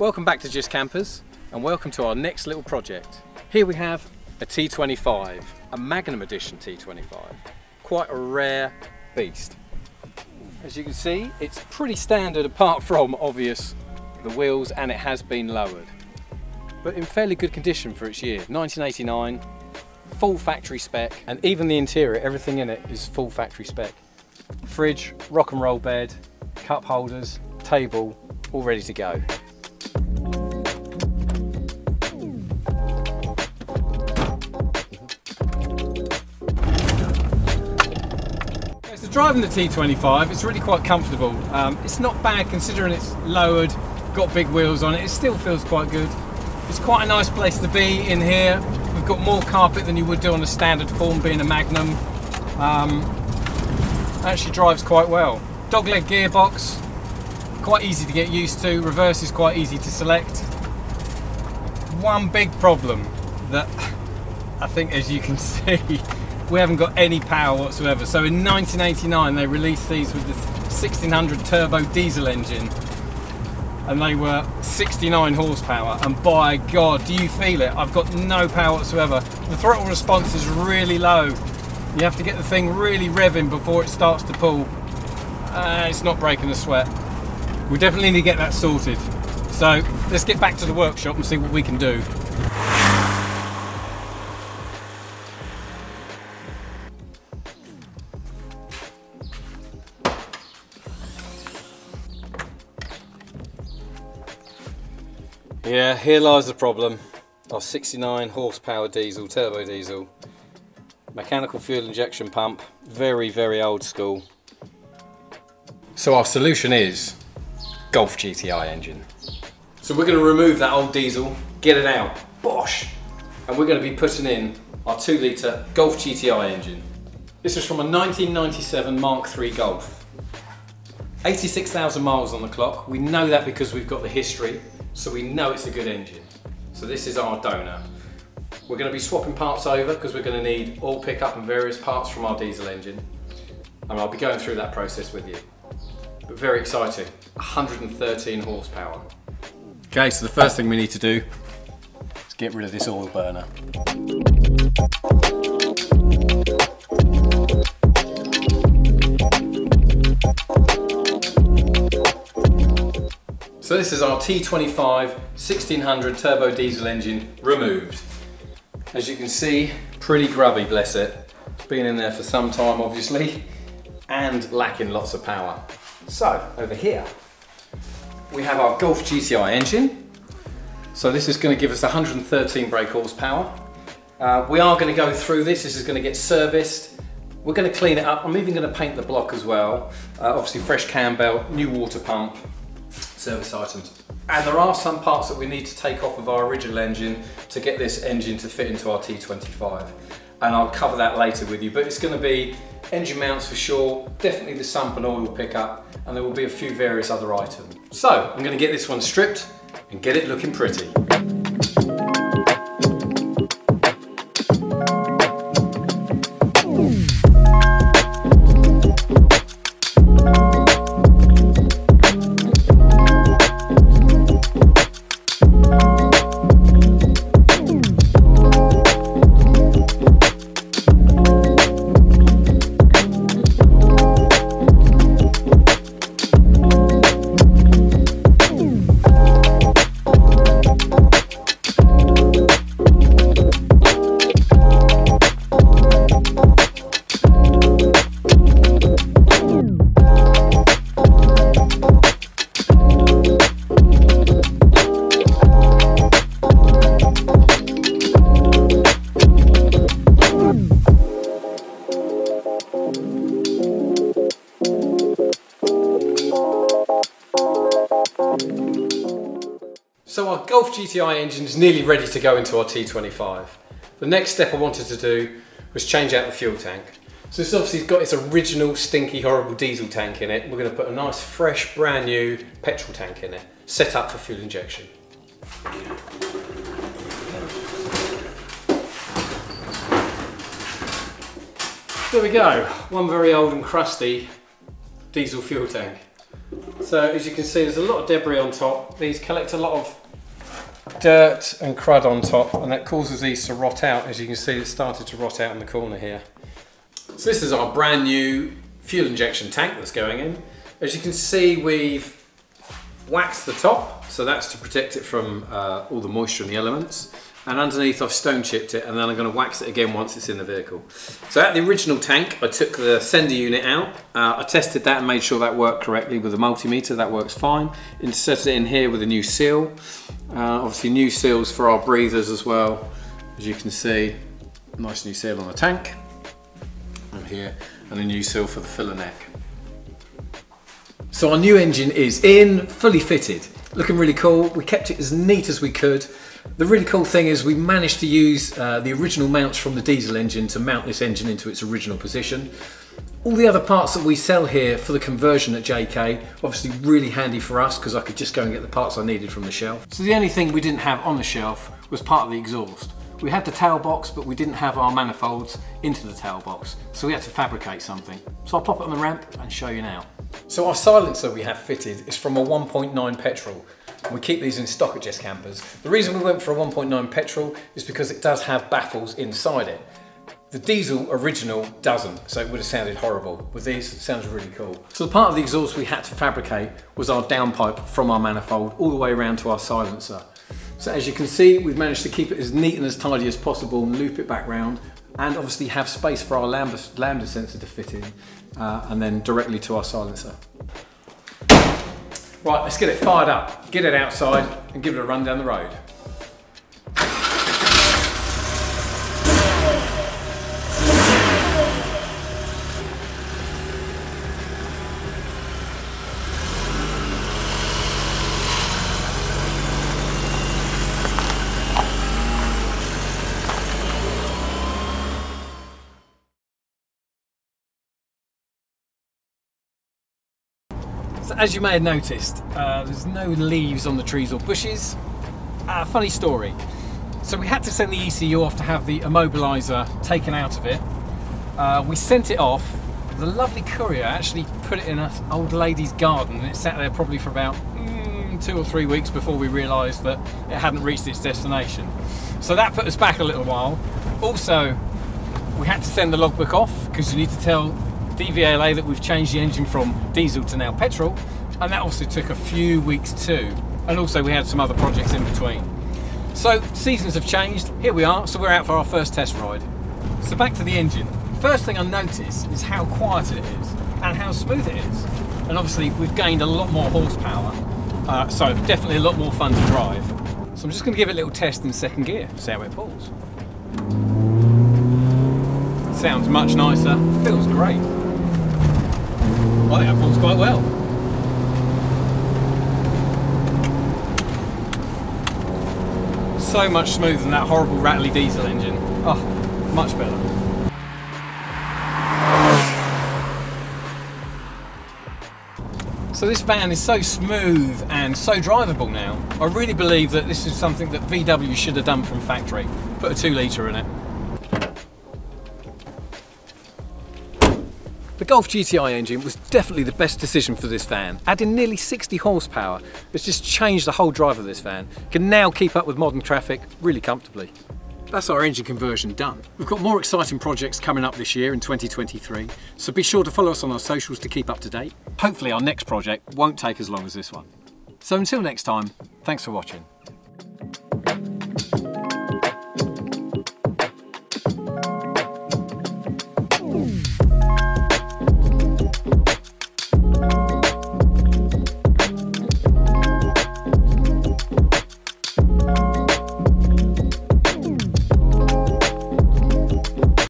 Welcome back to Just Kampers and welcome to our next little project. Here we have a T25, a Magnum Edition T25. Quite a rare beast. As you can see, it's pretty standard apart from obvious the wheels and it has been lowered. But in fairly good condition for its year, 1989, full factory spec and even the interior, everything in it is full factory spec. Fridge, rock and roll bed, cup holders, table, all ready to go. Driving the T25, it's really quite comfortable. Um, it's not bad considering it's lowered, got big wheels on it, it still feels quite good. It's quite a nice place to be in here. We've got more carpet than you would do on a standard form being a Magnum. Um, actually drives quite well. Dogleg gearbox, quite easy to get used to. Reverse is quite easy to select. One big problem that I think as you can see, we haven't got any power whatsoever. So in 1989 they released these with the 1600 turbo diesel engine and they were 69 horsepower. And by god do you feel it? I've got no power whatsoever. The throttle response is really low. You have to get the thing really revving before it starts to pull. Uh, it's not breaking a sweat. We definitely need to get that sorted. So let's get back to the workshop and see what we can do Yeah, here lies the problem. Our 69 horsepower diesel, turbo diesel, mechanical fuel injection pump, very, very old school. So our solution is Golf GTI engine. So we're going to remove that old diesel, get it out, bosh, and we're going to be putting in our 2 litre Golf GTI engine. This is from a 1997 Mark III Golf. 86,000 miles on the clock. We know that because we've got the history so we know it's a good engine. So this is our donor. We're going to be swapping parts over because we're going to need oil pickup and various parts from our diesel engine. And I'll be going through that process with you. But very exciting, 113 horsepower. Okay, so the first thing we need to do is get rid of this oil burner. So this is our T25 1600 turbo diesel engine removed. As you can see, pretty grubby, bless it. Been in there for some time, obviously, and lacking lots of power. So, over here, we have our Golf GTI engine. So this is going to give us 113 brake horsepower. Uh, we are going to go through this, this is going to get serviced. We're going to clean it up, I'm even going to paint the block as well. Uh, obviously fresh cam belt, new water pump, service items. And there are some parts that we need to take off of our original engine to get this engine to fit into our T25. And I'll cover that later with you, but it's gonna be engine mounts for sure, definitely the sump and oil pickup, and there will be a few various other items. So, I'm gonna get this one stripped and get it looking pretty. So our Golf GTI engine is nearly ready to go into our T25. The next step I wanted to do was change out the fuel tank. So this obviously has got its original stinky horrible diesel tank in it. We're going to put a nice fresh brand new petrol tank in it, set up for fuel injection. There we go, one very old and crusty diesel fuel tank. So as you can see, there's a lot of debris on top. These collect a lot of dirt and crud on top and that causes these to rot out. As you can see, it's started to rot out in the corner here. So this is our brand new fuel injection tank that's going in. As you can see, we've waxed the top, so that's to protect it from uh, all the moisture and the elements. And underneath I've stone chipped it and then I'm going to wax it again once it's in the vehicle. So at the original tank I took the sender unit out, uh, I tested that and made sure that worked correctly with the multimeter, that works fine. Inserted it in here with a new seal, uh, obviously new seals for our breathers as well. As you can see, nice new seal on the tank and here and a new seal for the filler neck. So our new engine is in, fully fitted, looking really cool. We kept it as neat as we could. The really cool thing is we managed to use uh, the original mounts from the diesel engine to mount this engine into its original position. All the other parts that we sell here for the conversion at JK, obviously really handy for us because I could just go and get the parts I needed from the shelf. So the only thing we didn't have on the shelf was part of the exhaust. We had the tail box, but we didn't have our manifolds into the tail box, so we had to fabricate something. So I'll pop it on the ramp and show you now. So our silencer we have fitted is from a 1.9 petrol. We keep these in stock at Just Kampers. The reason we went for a 1.9 petrol is because it does have baffles inside it. The diesel original doesn't, so it would have sounded horrible. With these, it sounds really cool. So the part of the exhaust we had to fabricate was our downpipe from our manifold all the way around to our silencer. So as you can see, we've managed to keep it as neat and as tidy as possible and loop it back round and obviously have space for our lambda, lambda sensor to fit in uh, and then directly to our silencer. Right, let's get it fired up, get it outside and give it a run down the road. As you may have noticed, uh, there's no leaves on the trees or bushes. Uh, funny story. So we had to send the ECU off to have the immobiliser taken out of it. Uh, we sent it off. The lovely courier actually put it in an old lady's garden and it sat there probably for about mm, two or three weeks before we realised that it hadn't reached its destination. So that put us back a little while. Also, we had to send the logbook off because you need to tell DVLA that we've changed the engine from diesel to now petrol, and that also took a few weeks too. And also we had some other projects in between. So seasons have changed, here we are, so we're out for our first test ride. So back to the engine. First thing I notice is how quiet it is and how smooth it is. And obviously we've gained a lot more horsepower, uh, so definitely a lot more fun to drive. So I'm just going to give it a little test in second gear, see how it pulls. Sounds much nicer, feels great. I think that pulls quite well. So much smoother than that horrible rattly diesel engine. Oh, much better. So this van is so smooth and so drivable now. I really believe that this is something that VW should have done from factory. Put a two litre in it. Golf GTI engine was definitely the best decision for this van. Adding nearly 60 horsepower has just changed the whole drive of this van. Can now keep up with modern traffic really comfortably. That's our engine conversion done. We've got more exciting projects coming up this year in 2023, so be sure to follow us on our socials to keep up to date. Hopefully our next project won't take as long as this one. So until next time, thanks for watching.